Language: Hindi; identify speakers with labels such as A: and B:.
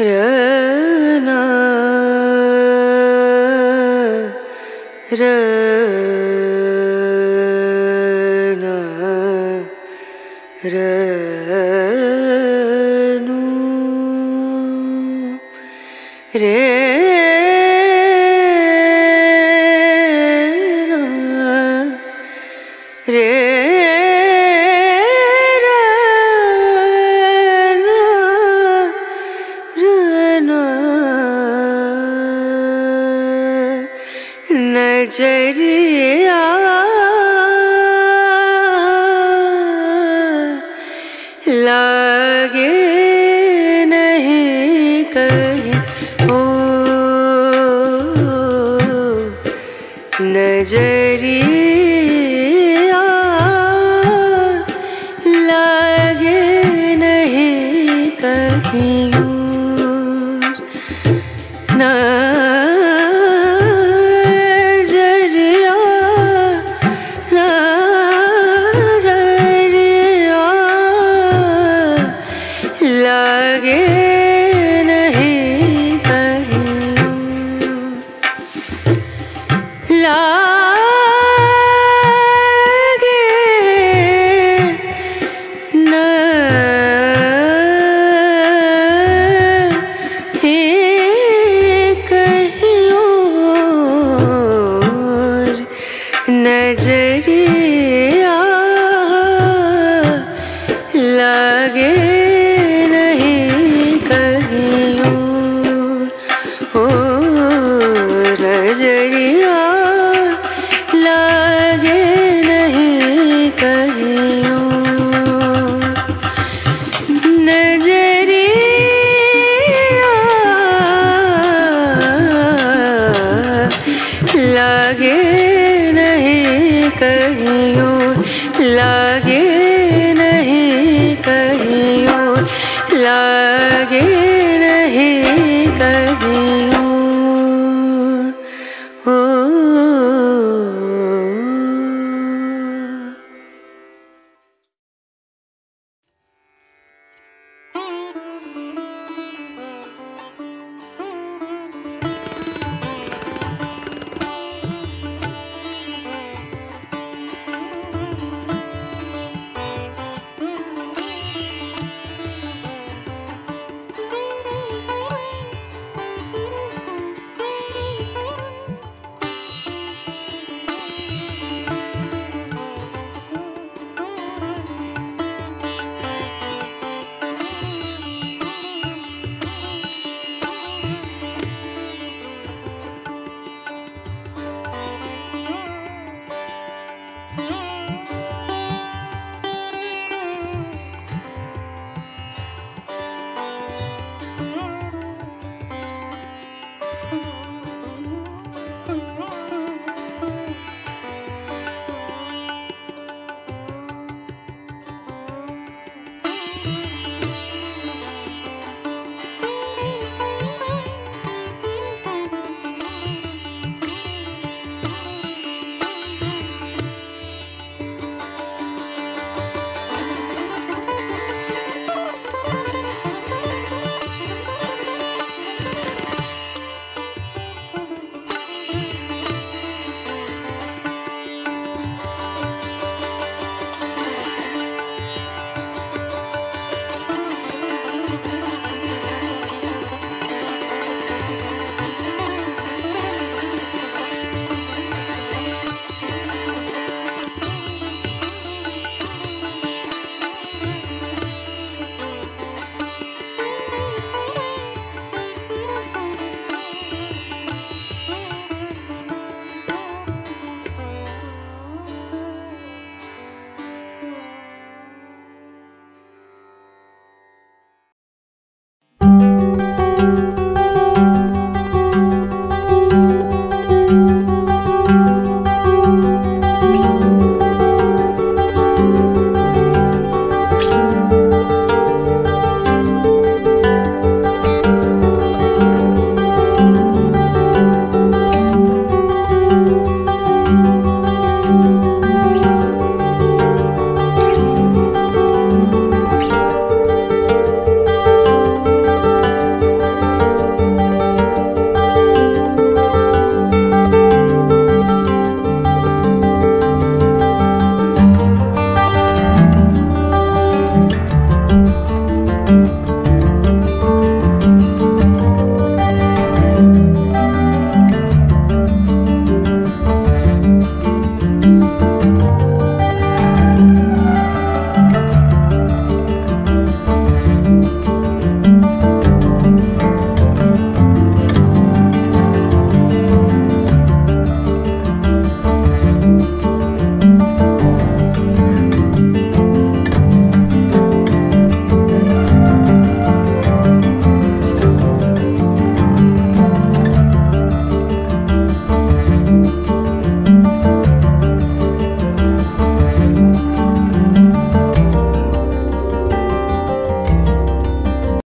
A: रना रना रनु रे नज़रिया लागे नहीं नज़रिया। लागे नहीं कहीं। लगे